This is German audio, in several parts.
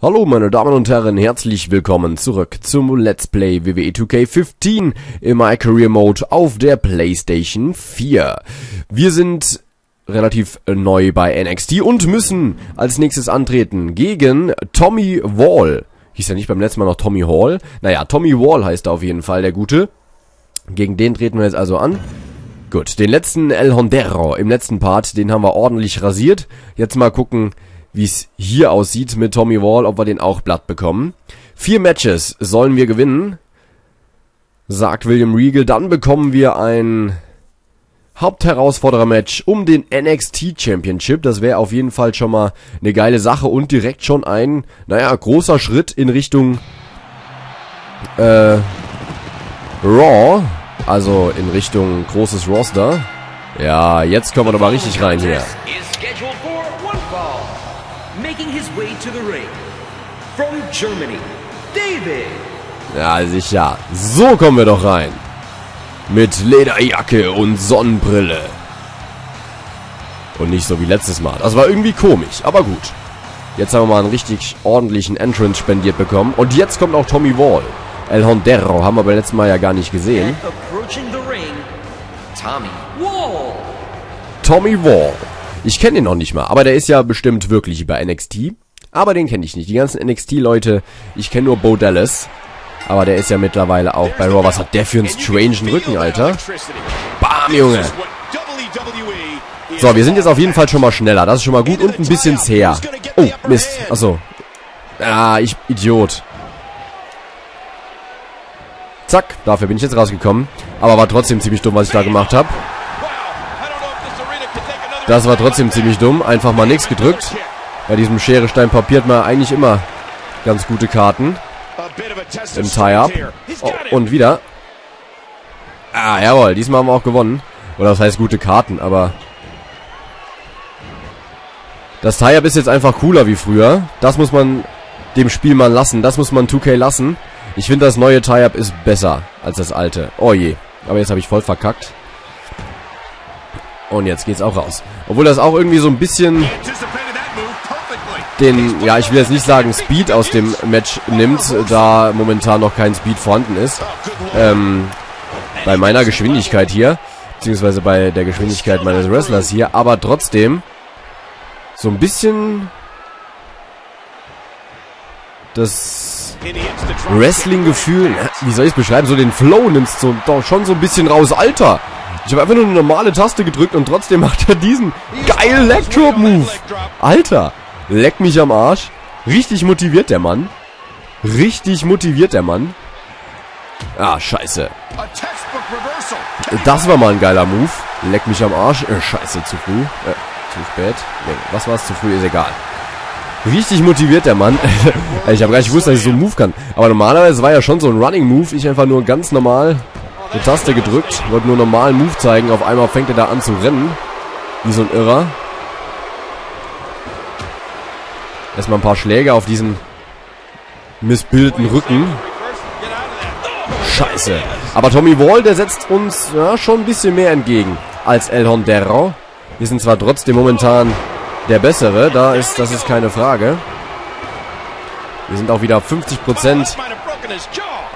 Hallo meine Damen und Herren, herzlich willkommen zurück zum Let's Play WWE 2K15 im My Career Mode auf der Playstation 4. Wir sind relativ neu bei NXT und müssen als nächstes antreten gegen Tommy Wall. Hieß ja nicht beim letzten Mal noch Tommy Hall. Naja, Tommy Wall heißt er auf jeden Fall, der Gute. Gegen den treten wir jetzt also an. Gut, den letzten El Hondero im letzten Part, den haben wir ordentlich rasiert. Jetzt mal gucken, wie es hier aussieht mit Tommy Wall, ob wir den auch platt bekommen. Vier Matches sollen wir gewinnen, sagt William Regal. Dann bekommen wir ein Hauptherausforderer-Match um den NXT Championship. Das wäre auf jeden Fall schon mal eine geile Sache und direkt schon ein, naja, großer Schritt in Richtung äh, Raw. Also in Richtung großes Roster. Ja, jetzt kommen wir doch mal richtig rein hier. Making his way to the ring. From Germany, David. Ja, sicher. So kommen wir doch rein. Mit Lederjacke und Sonnenbrille. Und nicht so wie letztes Mal. Das war irgendwie komisch, aber gut. Jetzt haben wir mal einen richtig ordentlichen Entrance spendiert bekommen. Und jetzt kommt auch Tommy Wall. El Hondero haben wir beim letzten Mal ja gar nicht gesehen. Tommy Wall. Tommy Wall. Ich kenne ihn noch nicht mal, aber der ist ja bestimmt wirklich bei NXT. Aber den kenne ich nicht. Die ganzen NXT-Leute, ich kenne nur Bo Dallas. Aber der ist ja mittlerweile auch bei Raw. Was hat der für einen strangen Rücken, Alter? Bam, Junge. So, wir sind jetzt auf jeden Fall schon mal schneller. Das ist schon mal gut und ein bisschen zäher. Oh, Mist. Achso. Ah, ich Idiot. Zack, dafür bin ich jetzt rausgekommen. Aber war trotzdem ziemlich dumm, was ich da gemacht habe. Das war trotzdem ziemlich dumm. Einfach mal nichts gedrückt. Bei diesem Schere, Stein, Papier man eigentlich immer ganz gute Karten. Im Tie-Up. Oh, und wieder. Ah, jawohl. Diesmal haben wir auch gewonnen. Oder das heißt gute Karten, aber... Das Tie-Up ist jetzt einfach cooler wie früher. Das muss man dem Spiel mal lassen. Das muss man 2K lassen. Ich finde, das neue Tie-Up ist besser als das alte. Oh je. Aber jetzt habe ich voll verkackt. Und jetzt geht's auch raus. Obwohl das auch irgendwie so ein bisschen den, ja, ich will jetzt nicht sagen Speed aus dem Match nimmt, da momentan noch kein Speed vorhanden ist. Ähm, bei meiner Geschwindigkeit hier, beziehungsweise bei der Geschwindigkeit meines Wrestlers hier, aber trotzdem so ein bisschen das Wrestling-Gefühl, wie soll ich es beschreiben, so den Flow nimmst so doch schon so ein bisschen raus. Alter, ich habe einfach nur eine normale Taste gedrückt und trotzdem macht er diesen geilen Leg Drop Move. Alter, leck mich am Arsch. Richtig motiviert der Mann. Richtig motiviert der Mann. Ah, scheiße. Das war mal ein geiler Move. Leck mich am Arsch. Äh, scheiße, zu früh. Äh, zu spät. Nee, was war es? Zu früh, ist egal. Richtig motiviert der Mann. ich habe gar nicht gewusst, dass ich so einen Move kann. Aber normalerweise war ja schon so ein Running Move. Ich einfach nur ganz normal eine Taste gedrückt, wollte nur normalen Move zeigen. Auf einmal fängt er da an zu rennen. Wie so ein Irrer. Erstmal ein paar Schläge auf diesen missbildeten Rücken. Scheiße. Aber Tommy Wall, der setzt uns ja, schon ein bisschen mehr entgegen als El Hondero. Wir sind zwar trotzdem momentan der Bessere, da ist, das ist keine Frage. Wir sind auch wieder 50%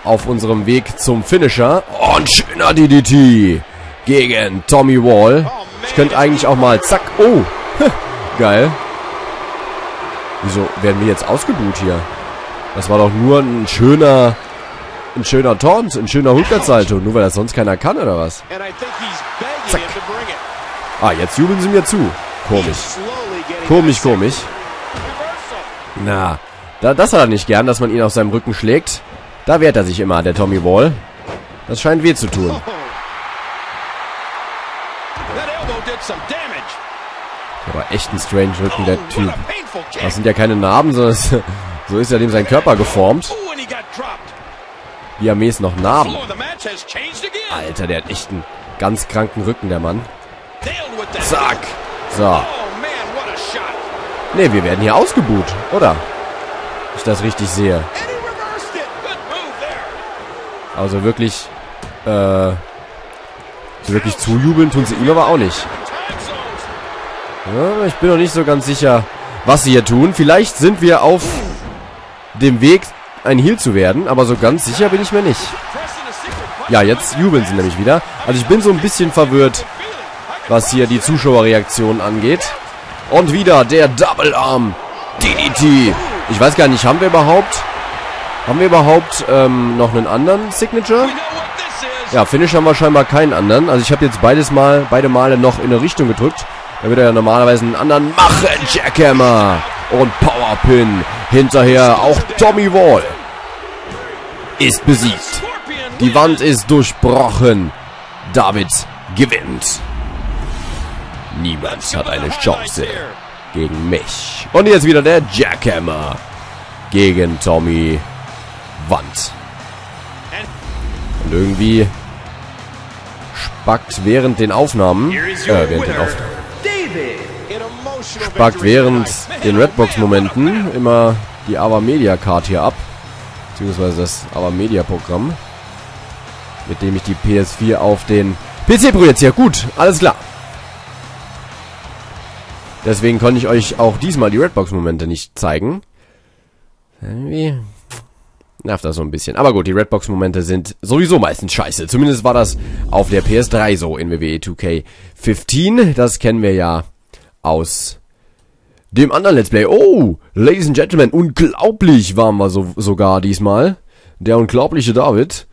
auf unserem Weg zum Finisher. Ein schöner DDT gegen Tommy Wall. Ich könnte eigentlich auch mal, zack, oh, geil. Wieso werden wir jetzt ausgebuht hier? Das war doch nur ein schöner, ein schöner Taunt, ein schöner Rückwärtssalto. Nur weil das sonst keiner kann, oder was? Zack. Ah, jetzt jubeln sie mir zu. Komisch. Komisch, komisch. Na, da, das hat er nicht gern, dass man ihn auf seinem Rücken schlägt. Da wehrt er sich immer, der Tommy Wall. Das scheint weh zu tun. Aber echt ein strange Rücken, der Typ. Das sind ja keine Narben, sondern so ist ja dem sein Körper geformt. Armees noch Narben. Alter, der hat echt einen ganz kranken Rücken, der Mann. Zack. So. Ne, wir werden hier ausgebuht, oder? Ich das richtig sehe. Also wirklich, äh, wirklich zujubeln tun sie ihm aber auch nicht. Ja, ich bin noch nicht so ganz sicher, was sie hier tun. Vielleicht sind wir auf dem Weg, ein Heal zu werden. Aber so ganz sicher bin ich mir nicht. Ja, jetzt jubeln sie nämlich wieder. Also ich bin so ein bisschen verwirrt, was hier die Zuschauerreaktion angeht. Und wieder der Double Arm DDT. Ich weiß gar nicht, haben wir überhaupt... Haben wir überhaupt ähm, noch einen anderen Signature? Ja, Finish haben wir scheinbar keinen anderen. Also ich habe jetzt beides Mal, beide Male noch in eine Richtung gedrückt. Da wird er ja normalerweise einen anderen machen. Jackhammer und Powerpin. Hinterher auch Tommy Wall ist besiegt. Die Wand ist durchbrochen. David gewinnt. Niemand hat eine Chance gegen mich. Und jetzt wieder der Jackhammer gegen Tommy Wand. Und irgendwie spackt während den Aufnahmen, äh, während den Aufnahmen, spackt während den Redbox-Momenten immer die Ava Media Card hier ab. Beziehungsweise das Ava Media Programm. Mit dem ich die PS4 auf den PC projiziere. Gut, alles klar. Deswegen konnte ich euch auch diesmal die Redbox-Momente nicht zeigen. Irgendwie nervt das so ein bisschen. Aber gut, die Redbox-Momente sind sowieso meistens scheiße. Zumindest war das auf der PS3 so in WWE 2K15. Das kennen wir ja aus dem anderen Let's Play. Oh, Ladies and Gentlemen, unglaublich waren wir so, sogar diesmal. Der unglaubliche David.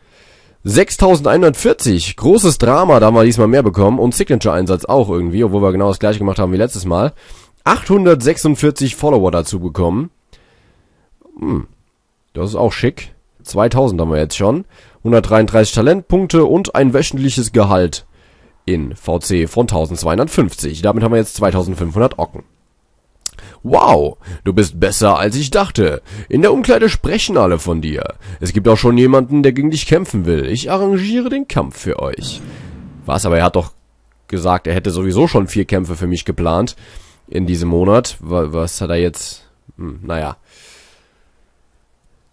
6140, großes Drama, da haben wir diesmal mehr bekommen und Signature-Einsatz auch irgendwie, obwohl wir genau das gleiche gemacht haben wie letztes Mal. 846 Follower dazu bekommen. Hm, das ist auch schick. 2000 haben wir jetzt schon. 133 Talentpunkte und ein wöchentliches Gehalt in VC von 1250. Damit haben wir jetzt 2500 Ocken. Wow, du bist besser als ich dachte. In der Umkleide sprechen alle von dir. Es gibt auch schon jemanden, der gegen dich kämpfen will. Ich arrangiere den Kampf für euch. Was, aber er hat doch gesagt, er hätte sowieso schon vier Kämpfe für mich geplant in diesem Monat. Was hat er jetzt? Hm, naja.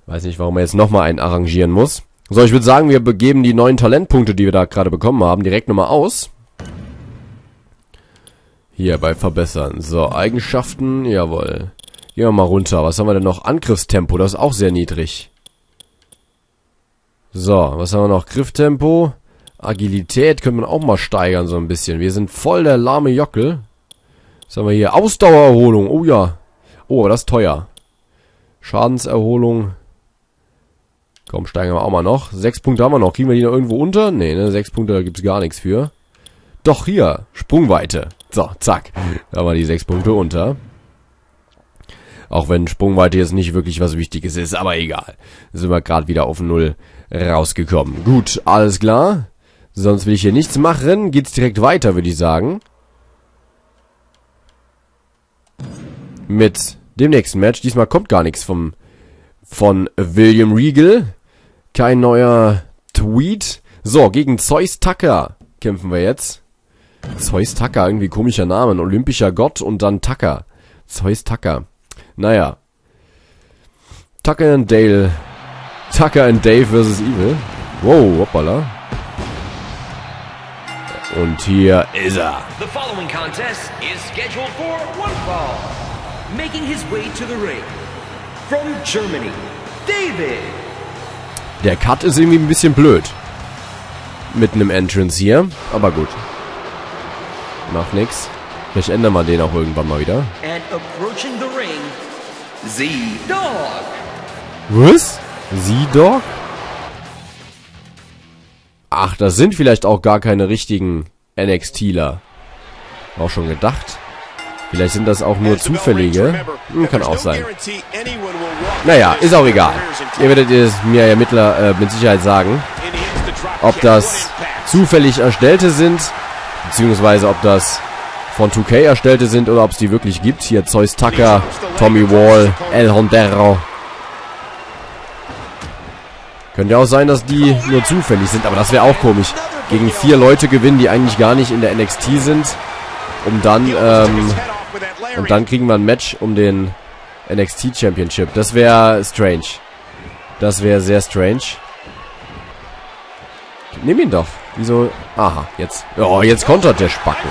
Weiß nicht, warum er jetzt nochmal einen arrangieren muss. So, ich würde sagen, wir begeben die neuen Talentpunkte, die wir da gerade bekommen haben, direkt nochmal aus. Hier bei Verbessern. So, Eigenschaften, jawohl. Gehen wir mal runter. Was haben wir denn noch? Angriffstempo, das ist auch sehr niedrig. So, was haben wir noch? Grifftempo. Agilität können wir auch mal steigern so ein bisschen. Wir sind voll der lahme Jockel. Was haben wir hier? Ausdauererholung. Oh ja. Oh, das ist teuer. Schadenserholung. Komm, steigen wir auch mal noch. Sechs Punkte haben wir noch. Kriegen wir die noch irgendwo unter? Nee, ne? Sechs Punkte, da gibt's gar nichts für. Doch, hier. Sprungweite. So, zack. Da haben wir die sechs Punkte unter. Auch wenn Sprungweite jetzt nicht wirklich was Wichtiges ist, aber egal. Sind wir gerade wieder auf Null rausgekommen. Gut, alles klar. Sonst will ich hier nichts machen. Geht's direkt weiter, würde ich sagen. Mit dem nächsten Match. Diesmal kommt gar nichts vom von William Regal. Kein neuer Tweet. So, gegen Zeus Tucker kämpfen wir jetzt. Zeus Tucker, irgendwie komischer Name. olympischer Gott und dann Tucker. Zeus Tucker. Naja. Tucker and Dale. Tucker and Dave vs. Evil. Wow, hoppala. Und hier ist er. The following contest is scheduled for one fall. Making his way to the ring. From Germany, David. Der Cut ist irgendwie ein bisschen blöd. Mit einem Entrance hier. Aber gut. Macht nix. Vielleicht ändern wir den auch irgendwann mal wieder. And approaching the ring, Z-Dog. Was? Z-Dog? Ach, das sind vielleicht auch gar keine richtigen NXTler. Auch schon gedacht. Vielleicht sind das auch nur zufällige. Hm, kann auch sein. Naja, ist auch egal. Ihr werdet es mir ja mittler, äh, mit Sicherheit sagen, ob das zufällig erstellte sind Beziehungsweise ob das von 2K erstellte sind oder ob es die wirklich gibt. Hier Zeus Tucker, Tommy Wall, El Hondero. Könnte auch sein, dass die nur zufällig sind, aber das wäre auch komisch. Gegen vier Leute gewinnen, die eigentlich gar nicht in der NXT sind. Um dann, ähm, und dann kriegen wir ein Match um den NXT Championship. Das wäre strange. Das wäre sehr strange. Nimm ihn doch. Wieso? Aha, jetzt. Oh, jetzt kontert der Spacken.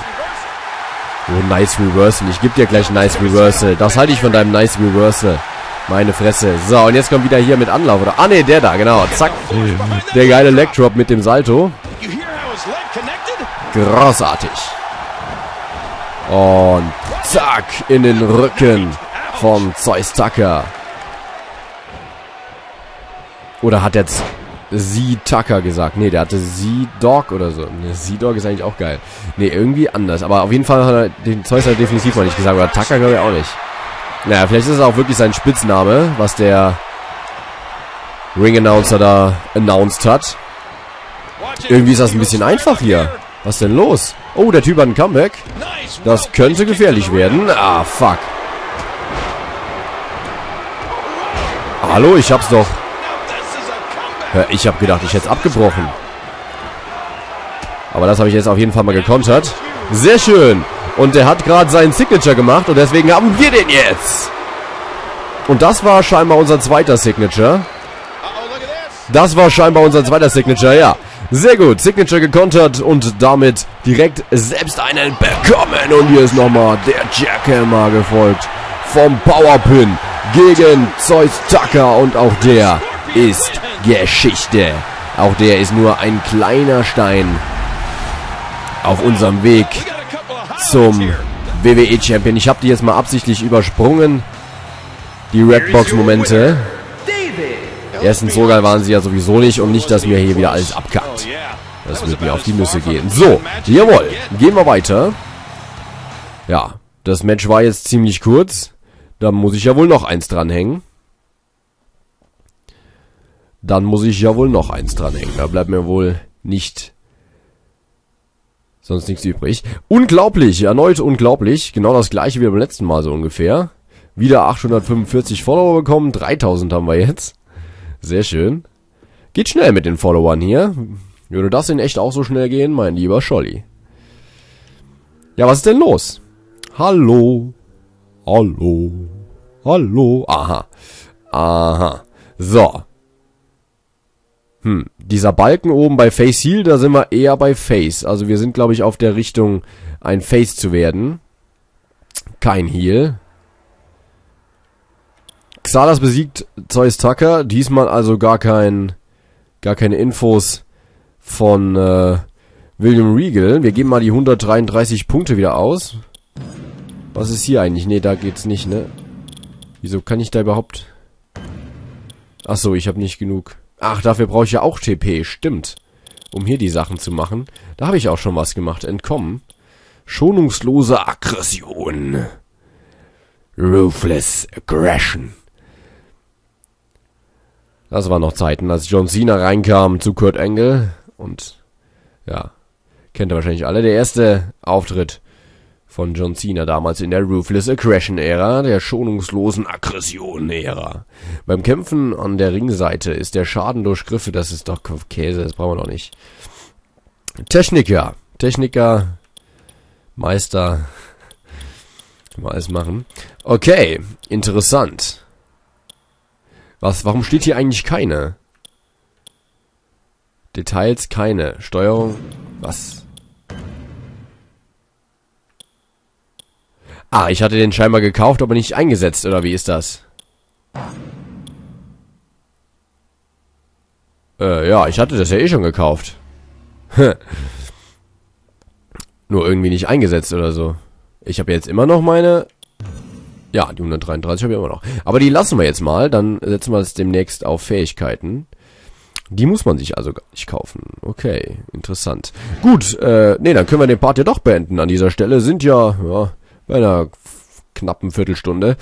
Oh, nice Reversal. Ich gebe dir gleich nice Reversal. Das halte ich von deinem nice Reversal. Meine Fresse. So, und jetzt kommt wieder hier mit Anlauf, oder? Ah, ne, der da, genau. Zack. Der geile Leg Drop mit dem Salto. Großartig. Und zack, in den Rücken von Zeus Tucker. Oder hat jetzt Sie Tucker gesagt? Nee, der hatte Sie Dog oder so. Ne, Sie Dog ist eigentlich auch geil. Nee, irgendwie anders. Aber auf jeden Fall hat er den Zeus hat definitiv mal nicht gesagt. Oder Tucker glaube ich auch nicht. Naja, vielleicht ist es auch wirklich sein Spitzname, was der Ring-Announcer da announced hat. Irgendwie ist das ein bisschen einfach hier. Was denn los? Oh, der Typ hat ein Comeback. Das könnte gefährlich werden. Ah, fuck. Hallo, ich hab's doch. Ich hab gedacht, ich hätte es abgebrochen. Aber das habe ich jetzt auf jeden Fall mal gekontert. Sehr schön. Und der hat gerade seinen Signature gemacht und deswegen haben wir den jetzt. Und das war scheinbar unser zweiter Signature. Das war scheinbar unser zweiter Signature, ja. Sehr gut, Signature gekontert und damit direkt selbst einen bekommen. Und hier ist nochmal der Jackhammer gefolgt vom Powerpin gegen Zeus Tucker. Und auch der ist Geschichte. Auch der ist nur ein kleiner Stein auf unserem Weg zum WWE Champion. Ich habe die jetzt mal absichtlich übersprungen. Die Redbox-Momente. Erstens, so geil waren sie ja sowieso nicht und nicht, dass mir hier wieder alles abkackt. Das wird mir auf die Nüsse gehen. So, jawohl. Gehen wir weiter. Ja, das Match war jetzt ziemlich kurz. Da muss ich ja wohl noch eins dranhängen. Dann muss ich ja wohl noch eins dranhängen. Da bleibt mir wohl nicht sonst nichts übrig. Unglaublich, erneut unglaublich. Genau das gleiche wie beim letzten Mal so ungefähr. Wieder 845 Follower bekommen. 3000 haben wir jetzt. Sehr schön. Geht schnell mit den Followern hier. Würde das in echt auch so schnell gehen, mein lieber Scholli? Ja, was ist denn los? Hallo. Hallo. Hallo. Aha. Aha. So. Hm. Dieser Balken oben bei Face Heal, da sind wir eher bei Face. Also wir sind, glaube ich, auf der Richtung, ein Face zu werden. Kein Heal. Xalas besiegt Zeus Tucker. Diesmal also gar kein, gar keine Infos von äh, William Regal. Wir geben mal die 133 Punkte wieder aus. Was ist hier eigentlich? Nee, da geht's nicht, ne? Wieso kann ich da überhaupt... Ach so, ich habe nicht genug. Ach, dafür brauche ich ja auch TP, stimmt. Um hier die Sachen zu machen. Da habe ich auch schon was gemacht. Entkommen. Schonungslose Aggression. Ruthless Aggression. Das waren noch Zeiten, als John Cena reinkam zu Kurt Angle. Und ja, kennt ihr wahrscheinlich alle. Der erste Auftritt von John Cena damals in der Ruthless Aggression-Ära, der schonungslosen Aggression-Ära. Beim Kämpfen an der Ringseite ist der Schaden durch Griffe, das ist doch Käse, das brauchen wir noch nicht. Techniker, Techniker, Meister, man alles machen. Okay, interessant. Was, warum steht hier eigentlich keine? Details keine. Steuerung, was? Ah, ich hatte den scheinbar gekauft, aber nicht eingesetzt, oder wie ist das? Äh, ja, ich hatte das ja eh schon gekauft. Nur irgendwie nicht eingesetzt oder so. Ich habe jetzt immer noch meine ja, die 133 habe ich immer noch. Aber die lassen wir jetzt mal. Dann setzen wir es demnächst auf Fähigkeiten. Die muss man sich also gar nicht kaufen. Okay, interessant. Gut, äh, nee, dann können wir den Part ja doch beenden an dieser Stelle. Sind ja, ja, bei einer knappen Viertelstunde.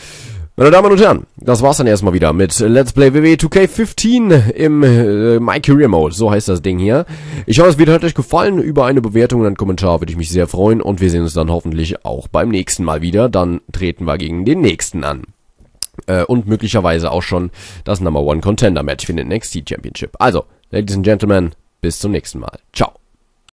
Meine Damen und Herren, das war's dann erstmal wieder mit Let's Play WWE 2K15 im äh, My Career Mode, so heißt das Ding hier. Ich hoffe, Video hat euch gefallen. Über eine Bewertung und einen Kommentar würde ich mich sehr freuen und wir sehen uns dann hoffentlich auch beim nächsten Mal wieder. Dann treten wir gegen den nächsten an. Äh, und möglicherweise auch schon das Number One Contender Match für den NXT Championship. Also, Ladies and Gentlemen, bis zum nächsten Mal. Ciao.